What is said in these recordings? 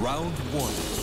Round one.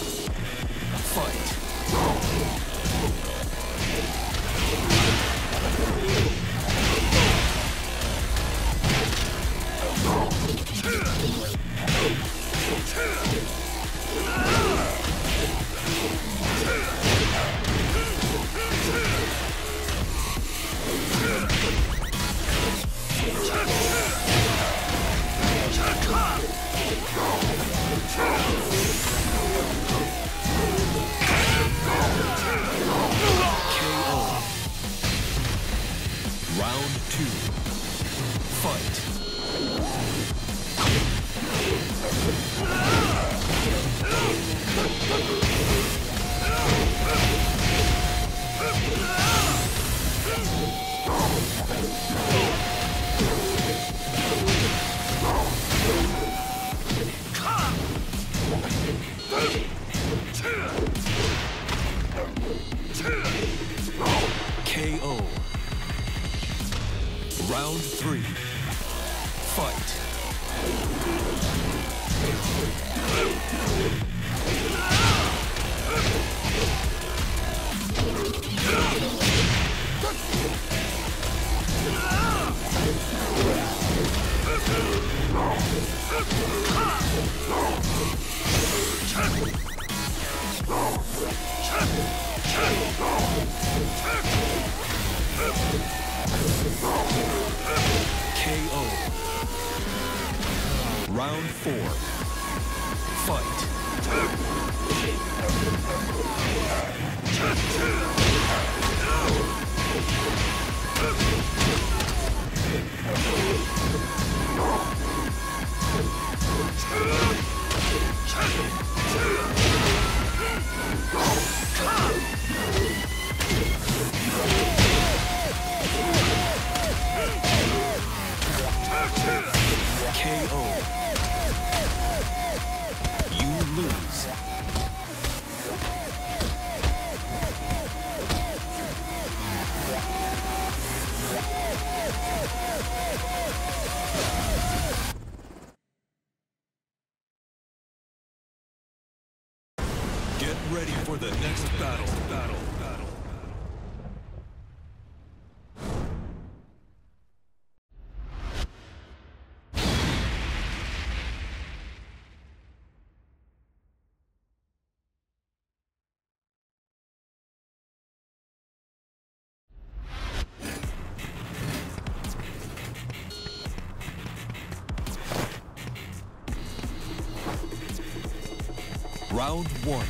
Round one.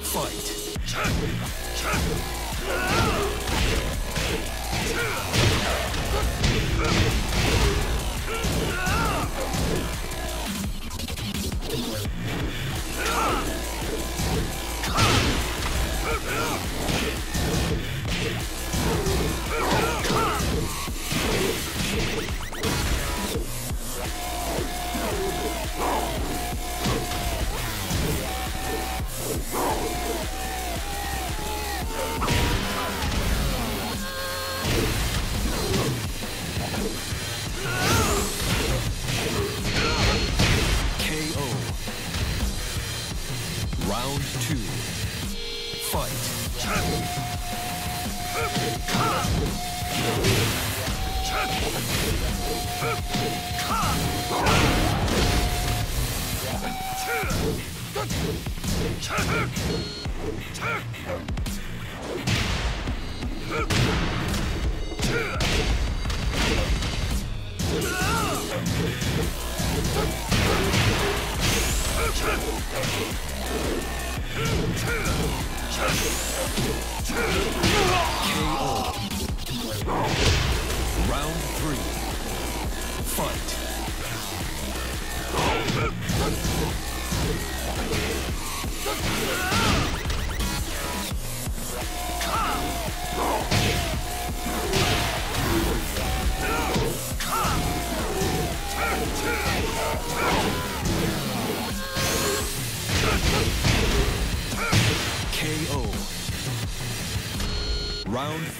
Fight.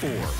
Four.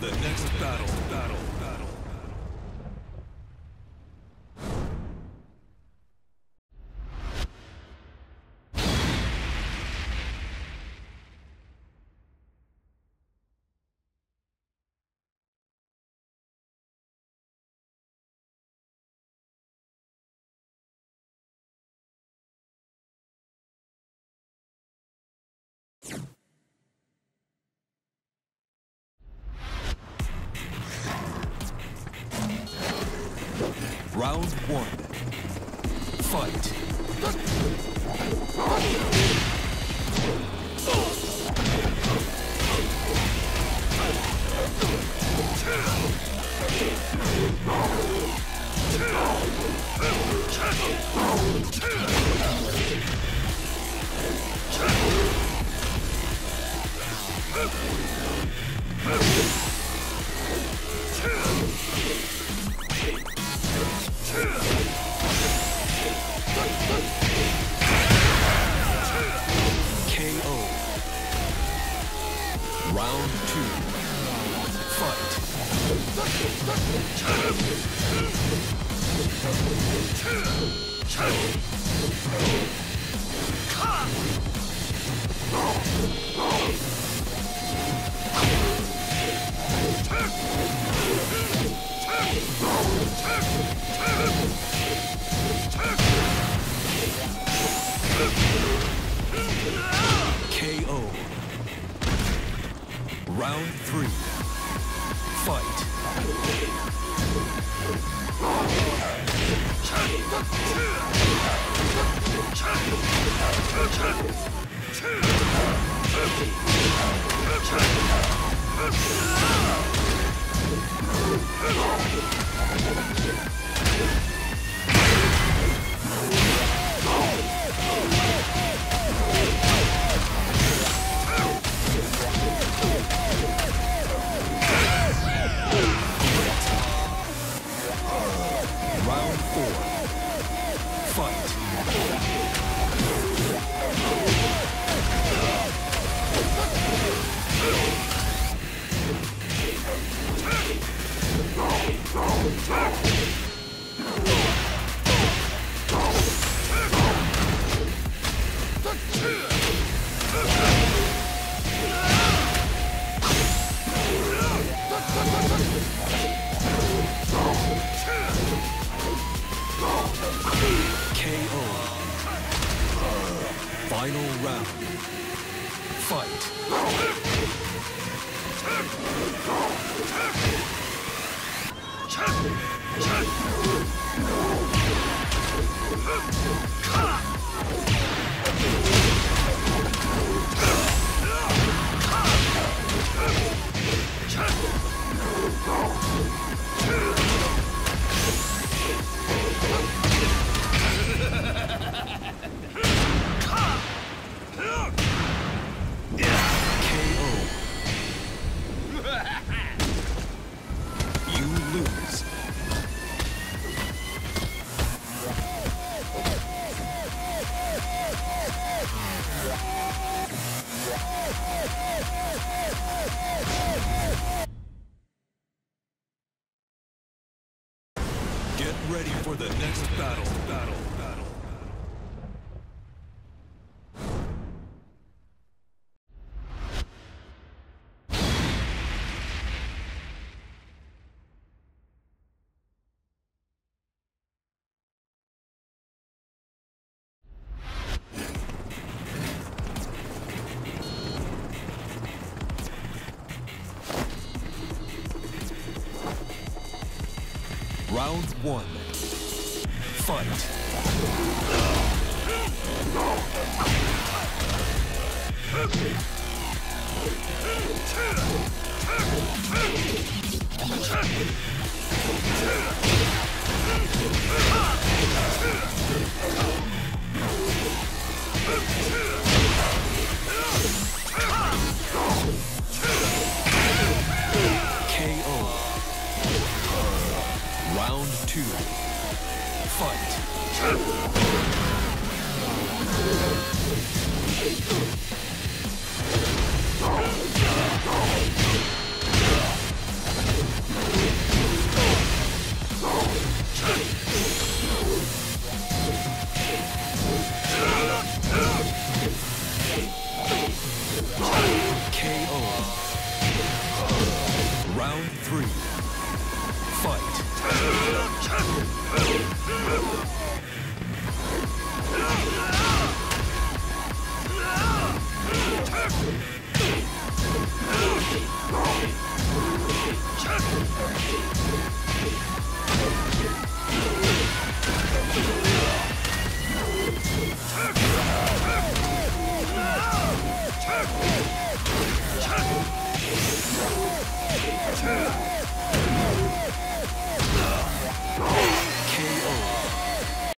The next battle. Battle. Round one. Fight. Two. Fight. Round three. Fight. Round one. Fight.